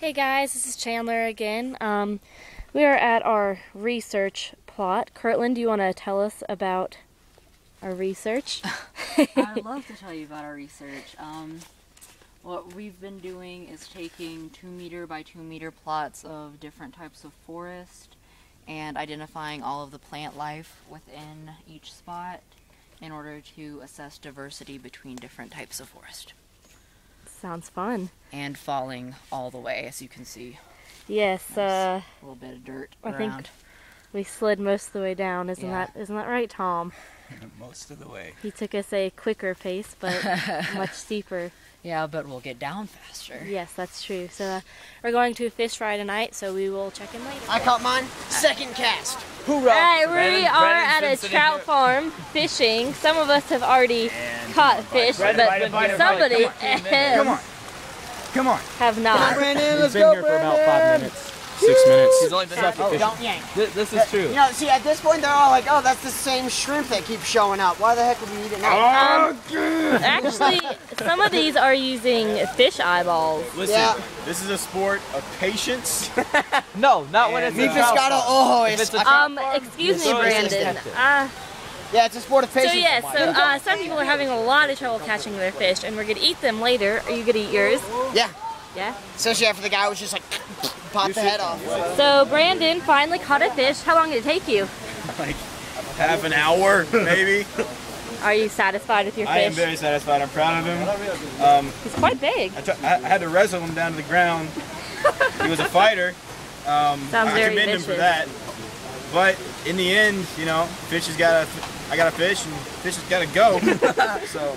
Hey guys, this is Chandler again. Um, we are at our research plot. Kirtland, do you want to tell us about our research? I'd love to tell you about our research. Um, what we've been doing is taking two meter by two meter plots of different types of forest and identifying all of the plant life within each spot in order to assess diversity between different types of forest. Sounds fun. And falling all the way, as you can see. Yes, uh, A little bit of dirt I around. think we slid most of the way down. Isn't Yeah. that isn't that right, Tom? Most of the way. He took us a quicker pace, but much steeper. Yeah, but we'll get down faster. Yes, that's true. So uh, we're going to a fish fry tonight, so we will check in later. I caught mine. Second cast. All right, we Brandon- are Brandon's at a trout here. farm fishing. Some of us have already And caught fish, Brandon, but Brandon, Brandon, somebody Brandon, Come on. Come on. have not. Brandon, let's been go, here for about Brandon. five minutes, six minutes. He's only been Oh, don't yank. This, this is true. You know, see, at this point, they're all like, oh, that's the same shrimp that keeps showing up. Why the heck would we eat it now? Um, actually, some of these are using fish eyeballs. Listen, Yeah. this is a sport of patience. No, not when it's And, a trout Pescado farm. ojos. If it's a I- Um, excuse me, Brandon. detective. Uh, yeah, it's a sport of patience. so patience. yes, so uh, some people are having a lot of trouble catching their fish, and we're gonna eat them later. Are you gonna eat yours? Yeah, Yeah. especially after the guy was just like, pop the head off. So Brandon finally caught a fish. How long did it take you? like half an hour, maybe. Are you satisfied with your I am very satisfied. I'm proud of him. Um, He's quite big. I had to wrestle him down to the ground. he was a fighter. Um, Sounds I very commend him for that. But in the end, you know, fish has got to. I got a fish, and fish has got to go. so